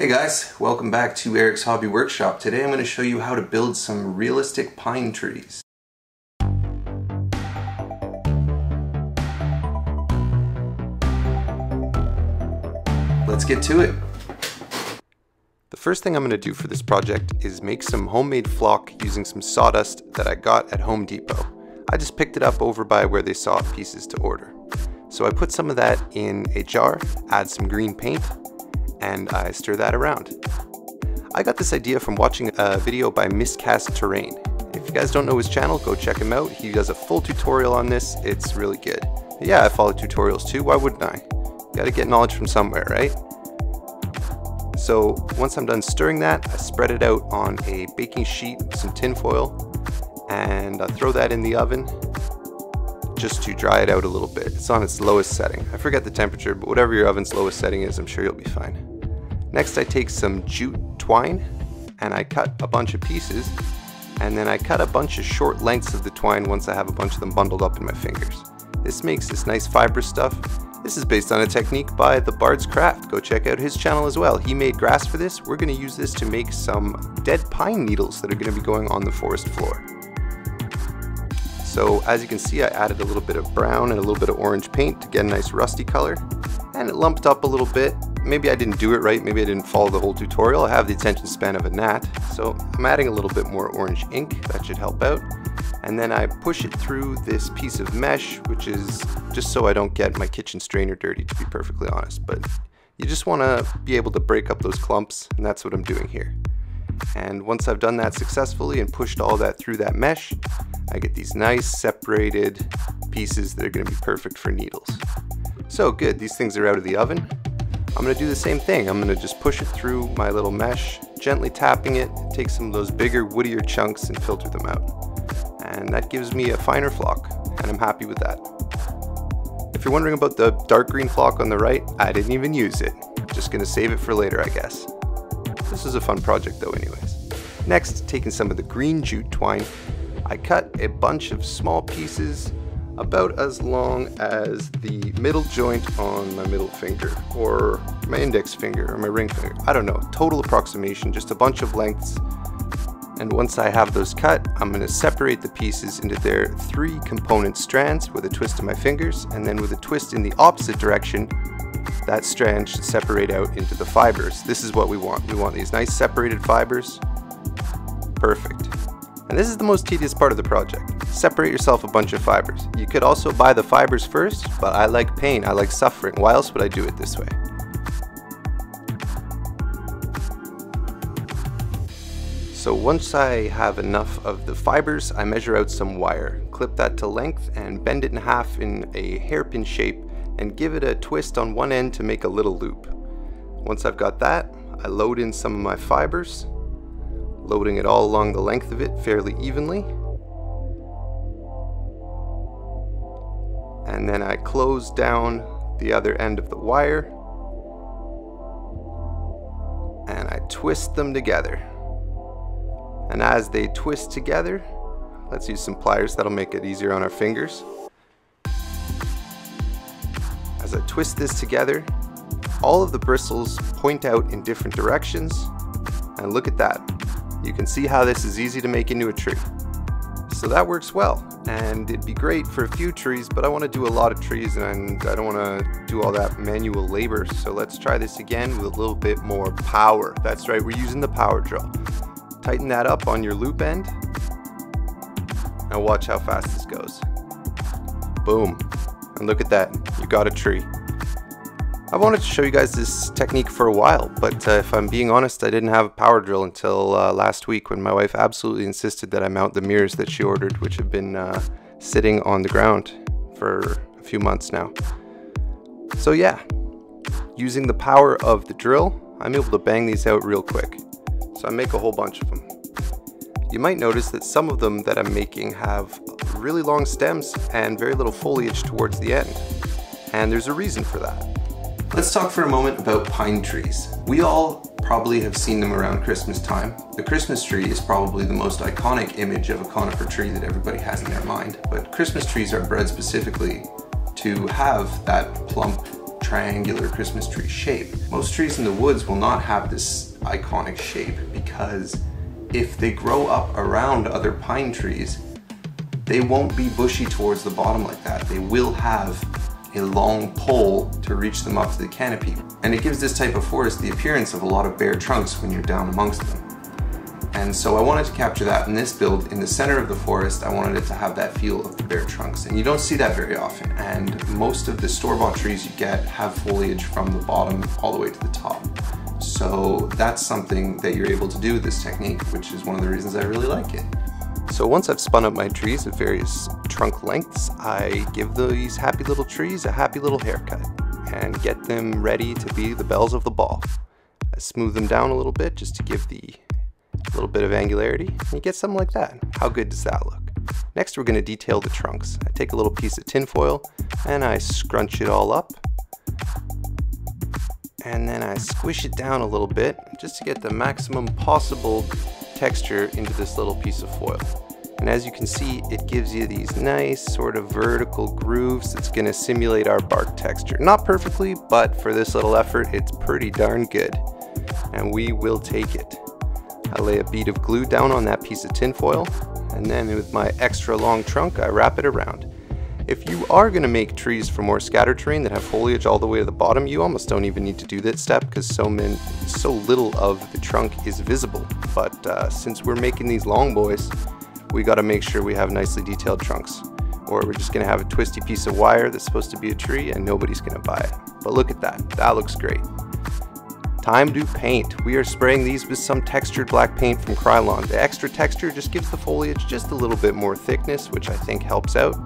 Hey guys, welcome back to Eric's Hobby Workshop. Today I'm going to show you how to build some realistic pine trees. Let's get to it. The first thing I'm going to do for this project is make some homemade flock using some sawdust that I got at Home Depot. I just picked it up over by where they saw pieces to order. So I put some of that in a jar, add some green paint, and I stir that around. I got this idea from watching a video by Miscast Terrain. If you guys don't know his channel, go check him out. He does a full tutorial on this. It's really good. Yeah, I follow tutorials too. Why wouldn't I? Gotta get knowledge from somewhere, right? So once I'm done stirring that, I spread it out on a baking sheet with some tin foil and I throw that in the oven just to dry it out a little bit. It's on its lowest setting. I forget the temperature, but whatever your oven's lowest setting is, I'm sure you'll be fine. Next I take some jute twine and I cut a bunch of pieces and then I cut a bunch of short lengths of the twine once I have a bunch of them bundled up in my fingers. This makes this nice fiber stuff. This is based on a technique by the Bard's Craft. Go check out his channel as well. He made grass for this. We're going to use this to make some dead pine needles that are going to be going on the forest floor. So as you can see, I added a little bit of brown and a little bit of orange paint to get a nice rusty color. And it lumped up a little bit. Maybe I didn't do it right, maybe I didn't follow the whole tutorial. I have the attention span of a gnat. So I'm adding a little bit more orange ink, that should help out. And then I push it through this piece of mesh, which is just so I don't get my kitchen strainer dirty, to be perfectly honest. But you just want to be able to break up those clumps, and that's what I'm doing here. And once I've done that successfully and pushed all that through that mesh, I get these nice separated pieces that are going to be perfect for needles. So good, these things are out of the oven. I'm to do the same thing. I'm to just push it through my little mesh, gently tapping it, take some of those bigger, woodier chunks and filter them out. And that gives me a finer flock, and I'm happy with that. If you're wondering about the dark green flock on the right, I didn't even use it. Just to save it for later, I guess. This is a fun project though anyways. Next, taking some of the green jute twine I cut a bunch of small pieces about as long as the middle joint on my middle finger or my index finger or my ring finger. I don't know, total approximation, just a bunch of lengths. And once I have those cut, I'm going to separate the pieces into their three component strands with a twist of my fingers and then with a twist in the opposite direction, that strand should separate out into the fibers. This is what we want. We want these nice separated fibers. Perfect. And this is the most tedious part of the project. Separate yourself a bunch of fibers. You could also buy the fibers first, but I like pain, I like suffering. Why else would I do it this way? So once I have enough of the fibers, I measure out some wire, clip that to length and bend it in half in a hairpin shape and give it a twist on one end to make a little loop. Once I've got that, I load in some of my fibers loading it all along the length of it fairly evenly. And then I close down the other end of the wire and I twist them together. And as they twist together, let's use some pliers, that'll make it easier on our fingers. As I twist this together, all of the bristles point out in different directions, and look at that, you can see how this is easy to make into a tree. So that works well, and it'd be great for a few trees, but I want to do a lot of trees and I don't want to do all that manual labor. So let's try this again with a little bit more power. That's right, we're using the power drill. Tighten that up on your loop end, Now watch how fast this goes. Boom, and look at that, you got a tree. I wanted to show you guys this technique for a while, but uh, if I'm being honest, I didn't have a power drill until uh, last week when my wife absolutely insisted that I mount the mirrors that she ordered, which have been uh, sitting on the ground for a few months now. So yeah, using the power of the drill, I'm able to bang these out real quick. So I make a whole bunch of them. You might notice that some of them that I'm making have really long stems and very little foliage towards the end. And there's a reason for that. Let's talk for a moment about pine trees. We all probably have seen them around Christmas time. The Christmas tree is probably the most iconic image of a conifer tree that everybody has in their mind, but Christmas trees are bred specifically to have that plump triangular Christmas tree shape. Most trees in the woods will not have this iconic shape because if they grow up around other pine trees, they won't be bushy towards the bottom like that. They will have a long pole to reach them up to the canopy. And it gives this type of forest the appearance of a lot of bare trunks when you're down amongst them. And so I wanted to capture that in this build. In the center of the forest, I wanted it to have that feel of the bare trunks. And you don't see that very often. And most of the store-bought trees you get have foliage from the bottom all the way to the top. So that's something that you're able to do with this technique, which is one of the reasons I really like it. So once I've spun up my trees at various trunk lengths, I give these happy little trees a happy little haircut and get them ready to be the belles of the ball. I smooth them down a little bit just to give the little bit of angularity, and you get something like that. How good does that look? Next we're going to detail the trunks. I take a little piece of tinfoil and I scrunch it all up and then I squish it down a little bit just to get the maximum possible texture into this little piece of foil. And as you can see, it gives you these nice sort of vertical grooves that's gonna simulate our bark texture. Not perfectly, but for this little effort, it's pretty darn good. And we will take it. I lay a bead of glue down on that piece of tinfoil, and then with my extra long trunk, I wrap it around. If you are going to make trees for more scattered terrain that have foliage all the way to the bottom, you almost don't even need to do that step because so, so little of the trunk is visible. But uh, since we're making these long boys, we got to make sure we have nicely detailed trunks. Or we're just going to have a twisty piece of wire that's supposed to be a tree and nobody's going to buy it. But look at that. That looks great. Time to paint. We are spraying these with some textured black paint from Krylon. The extra texture just gives the foliage just a little bit more thickness, which I think helps out.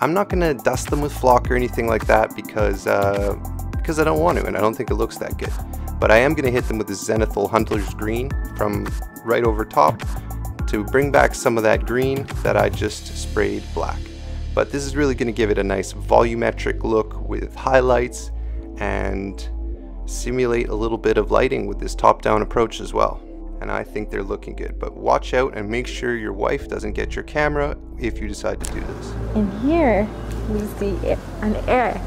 I'm not gonna dust them with flock or anything like that because, uh, because I don't want to and I don't think it looks that good. But I am gonna hit them with the Zenithal Hunter's Green from right over top to bring back some of that green that I just sprayed black. But this is really gonna give it a nice volumetric look with highlights and simulate a little bit of lighting with this top-down approach as well. And I think they're looking good, but watch out and make sure your wife doesn't get your camera if you decide to do this. In here, we see an Eric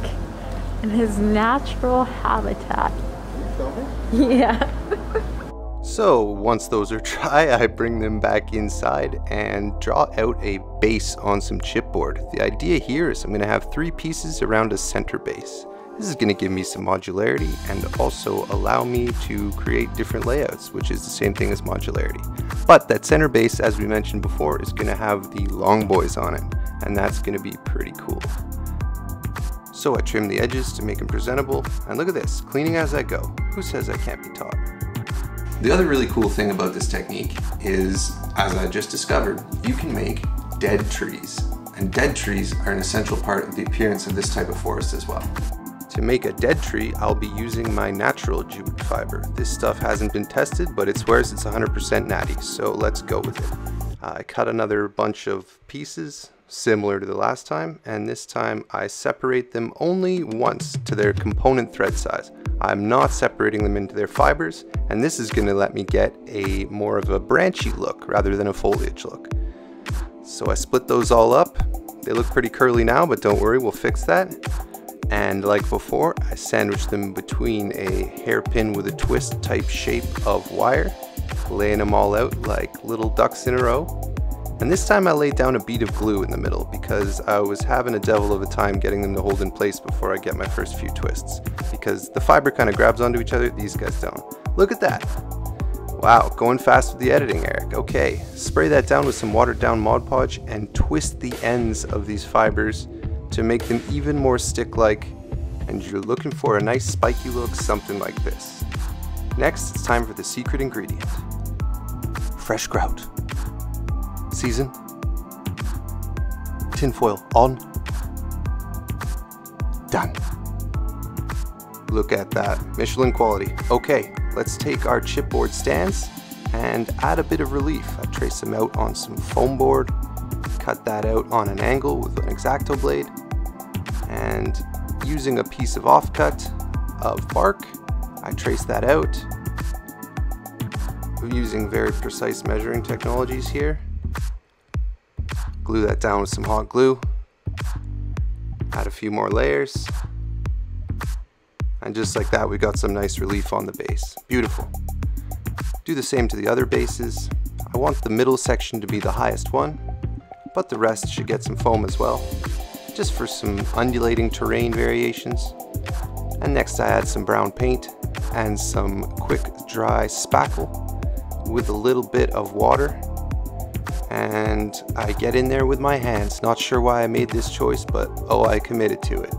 in his natural habitat. Yeah. so once those are dry, I bring them back inside and draw out a base on some chipboard. The idea here is I'm going to have three pieces around a center base. This is going to give me some modularity and also allow me to create different layouts, which is the same thing as modularity. But that center base, as we mentioned before, is going to have the long boys on it, and that's going to be pretty cool. So I trim the edges to make them presentable, and look at this, cleaning as I go. Who says I can't be taught? The other really cool thing about this technique is, as I just discovered, you can make dead trees. And dead trees are an essential part of the appearance of this type of forest as well. To make a dead tree, I'll be using my natural jute fiber. This stuff hasn't been tested, but it swears it's 100% natty, so let's go with it. I cut another bunch of pieces, similar to the last time, and this time I separate them only once to their component thread size. I'm not separating them into their fibers, and this is going to let me get a more of a branchy look rather than a foliage look. So I split those all up. They look pretty curly now, but don't worry, we'll fix that. And like before, I sandwich them between a hairpin with a twist type shape of wire, laying them all out like little ducks in a row. And this time I laid down a bead of glue in the middle because I was having a devil of a time getting them to hold in place before I get my first few twists. Because the fiber kind of grabs onto each other, these guys don't. Look at that! Wow, going fast with the editing, Eric. Okay, spray that down with some watered down Mod Podge and twist the ends of these fibers to make them even more stick-like and you're looking for a nice spiky look, something like this. Next, it's time for the secret ingredient. Fresh grout. Season. Tinfoil on. Done. Look at that, Michelin quality. Okay, let's take our chipboard stands and add a bit of relief. I trace them out on some foam board, cut that out on an angle with an X-Acto blade, and using a piece of offcut of bark, I trace that out using very precise measuring technologies here. Glue that down with some hot glue. Add a few more layers. And just like that, we got some nice relief on the base. Beautiful. Do the same to the other bases. I want the middle section to be the highest one, but the rest should get some foam as well, just for some undulating terrain variations. And next I add some brown paint and some quick dry spackle with a little bit of water and I get in there with my hands. Not sure why I made this choice, but oh, I committed to it.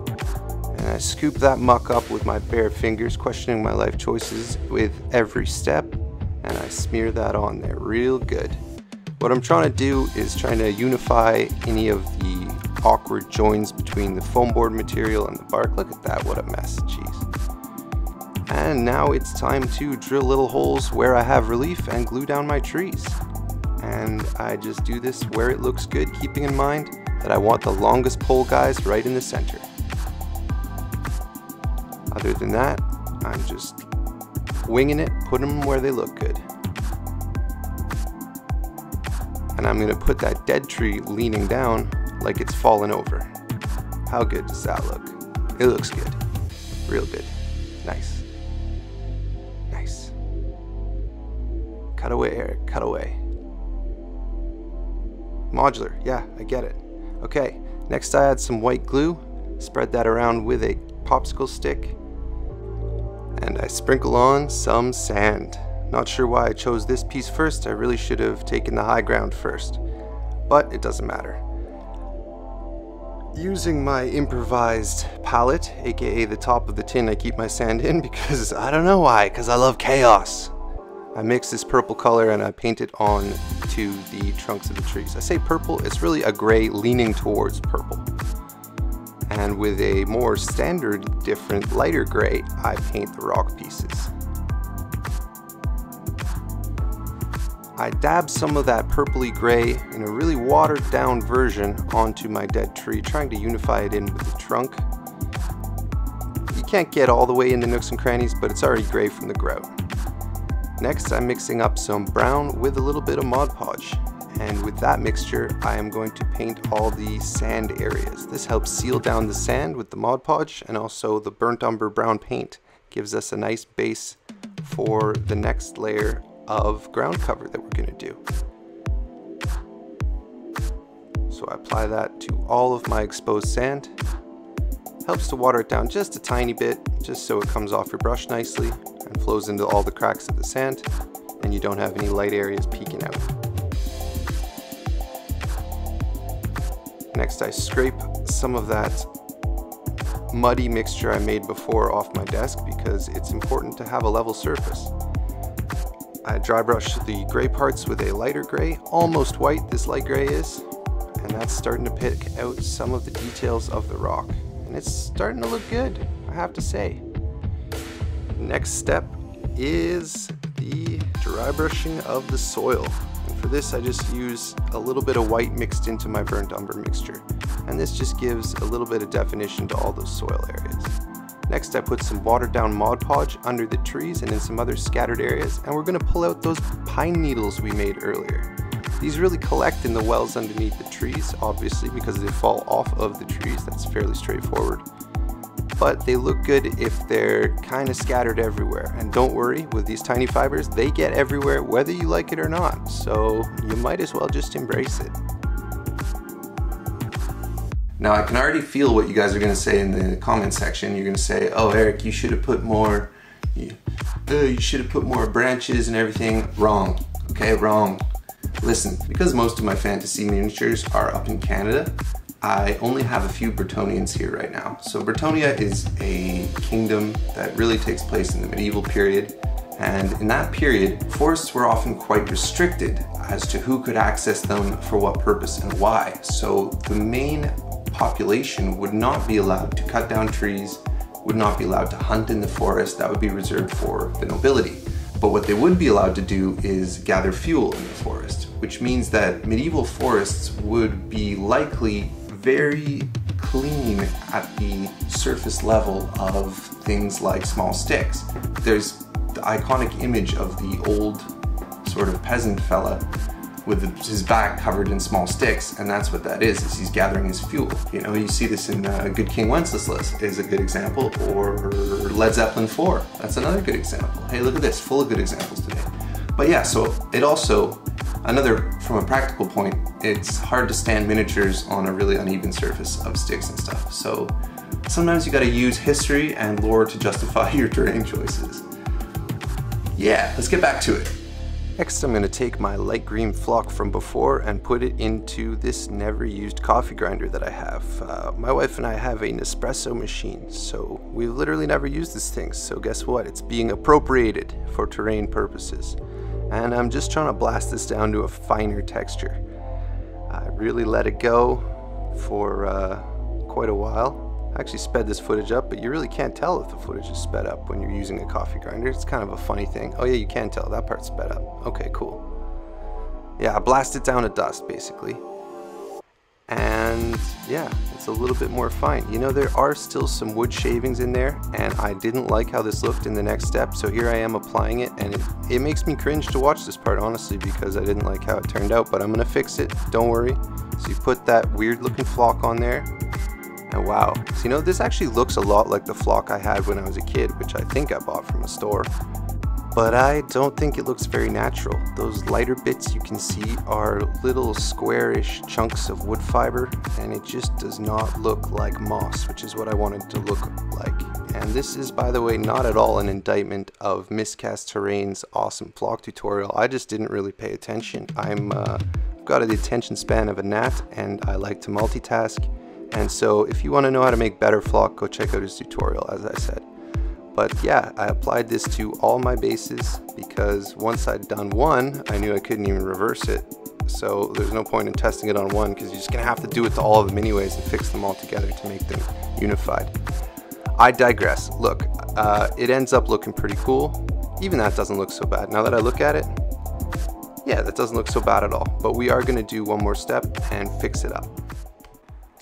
And I scoop that muck up with my bare fingers, questioning my life choices with every step, and I smear that on there real good. What I'm trying to do is trying to unify any of the awkward joins between the foam board material and the bark. Look at that, what a mess, jeez. And now it's time to drill little holes where I have relief and glue down my trees and I just do this where it looks good, keeping in mind that I want the longest pole guys right in the center. Other than that, I'm just winging it, putting them where they look good. And I'm gonna put that dead tree leaning down like it's fallen over. How good does that look? It looks good. Real good. Nice. Nice. Cut away, Eric, cut away. Modular, yeah, I get it. Okay, next I add some white glue, spread that around with a popsicle stick, and I sprinkle on some sand. Not sure why I chose this piece first, I really should have taken the high ground first, but it doesn't matter. Using my improvised palette, aka the top of the tin I keep my sand in because I don't know why, because I love chaos. I mix this purple color and I paint it on to the trunks of the trees. I say purple, it's really a gray leaning towards purple. And with a more standard, different, lighter gray, I paint the rock pieces. I dab some of that purpley gray in a really watered down version onto my dead tree, trying to unify it in with the trunk. You can't get all the way in the nooks and crannies, but it's already gray from the grout. Next I'm mixing up some brown with a little bit of Mod Podge and with that mixture I am going to paint all the sand areas. This helps seal down the sand with the Mod Podge and also the burnt umber brown paint gives us a nice base for the next layer of ground cover that we're going to do. So I apply that to all of my exposed sand. Helps to water it down just a tiny bit, just so it comes off your brush nicely and flows into all the cracks of the sand and you don't have any light areas peeking out. Next I scrape some of that muddy mixture I made before off my desk because it's important to have a level surface. I dry brush the gray parts with a lighter gray, almost white this light gray is, and that's starting to pick out some of the details of the rock. It's starting to look good, I have to say. Next step is the dry brushing of the soil. And for this I just use a little bit of white mixed into my burnt umber mixture. And this just gives a little bit of definition to all those soil areas. Next I put some watered down Mod Podge under the trees and in some other scattered areas and we're going to pull out those pine needles we made earlier. These really collect in the wells underneath the trees obviously because they fall off of the trees, that's fairly straightforward but they look good if they're kind of scattered everywhere. And don't worry, with these tiny fibers, they get everywhere whether you like it or not. So you might as well just embrace it. Now I can already feel what you guys are gonna say in the comment section. You're gonna say, oh Eric, you should have put more, you, uh, you should have put more branches and everything. Wrong, okay, wrong. Listen, because most of my fantasy miniatures are up in Canada, I only have a few Bretonnians here right now. So Bretonnia is a kingdom that really takes place in the medieval period. And in that period, forests were often quite restricted as to who could access them for what purpose and why. So the main population would not be allowed to cut down trees, would not be allowed to hunt in the forest, that would be reserved for the nobility. But what they would be allowed to do is gather fuel in the forest, which means that medieval forests would be likely very clean at the surface level of things like small sticks. There's the iconic image of the old sort of peasant fella with his back covered in small sticks, and that's what that is, is he's gathering his fuel. You know, you see this in uh, Good King Wenceslas is a good example, or Led Zeppelin 4, that's another good example. Hey, look at this, full of good examples today. But yeah, so it also, another, from a practical point, it's hard to stand miniatures on a really uneven surface of sticks and stuff. So sometimes you gotta use history and lore to justify your terrain choices. Yeah, let's get back to it. Next I'm going to take my light green flock from before and put it into this never used coffee grinder that I have. Uh, my wife and I have a Nespresso machine, so we've literally never used this thing, so guess what? It's being appropriated for terrain purposes. And I'm just trying to blast this down to a finer texture. I really let it go for uh, quite a while I actually sped this footage up, but you really can't tell if the footage is sped up when you're using a coffee grinder. It's kind of a funny thing. Oh yeah, you can tell. That part's sped up. Okay, cool. Yeah, I blast it down to dust, basically. And yeah, it's a little bit more fine. You know, there are still some wood shavings in there, and I didn't like how this looked in the next step, so here I am applying it, and it, it makes me cringe to watch this part, honestly, because I didn't like how it turned out, but I'm gonna fix it, don't worry. So you put that weird looking flock on there, and wow, so you know, this actually looks a lot like the flock I had when I was a kid, which I think I bought from a store. But I don't think it looks very natural. Those lighter bits you can see are little squarish chunks of wood fiber, and it just does not look like moss, which is what I wanted to look like. And this is, by the way, not at all an indictment of Miscast Terrain's awesome flock tutorial. I just didn't really pay attention. I'm uh, got the attention span of a gnat, and I like to multitask. And so if you want to know how to make better flock, go check out his tutorial, as I said. But yeah, I applied this to all my bases because once I'd done one, I knew I couldn't even reverse it. So there's no point in testing it on one because you're just gonna have to do it to all of them anyways and fix them all together to make them unified. I digress. Look, uh, it ends up looking pretty cool. Even that doesn't look so bad. Now that I look at it, yeah, that doesn't look so bad at all. But we are gonna do one more step and fix it up.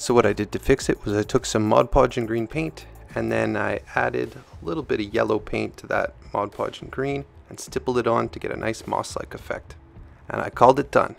So what I did to fix it was I took some Mod Podge and green paint and then I added a little bit of yellow paint to that Mod Podge and green and stippled it on to get a nice moss-like effect. And I called it done.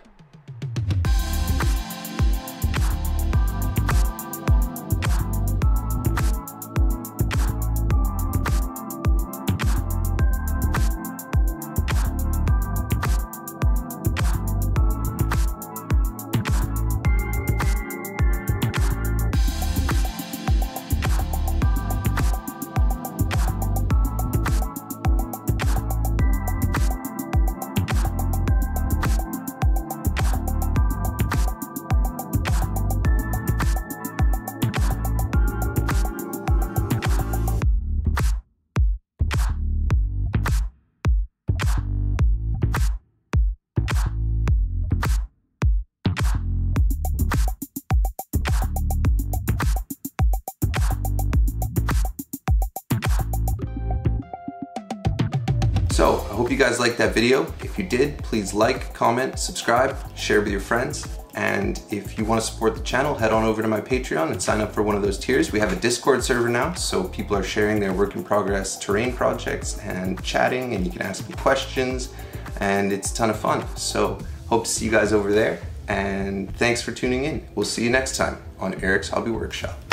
So I hope you guys liked that video. If you did, please like, comment, subscribe, share with your friends. And if you want to support the channel, head on over to my Patreon and sign up for one of those tiers. We have a Discord server now, so people are sharing their work in progress terrain projects and chatting, and you can ask me questions, and it's a ton of fun. So hope to see you guys over there, and thanks for tuning in. We'll see you next time on Eric's Hobby Workshop.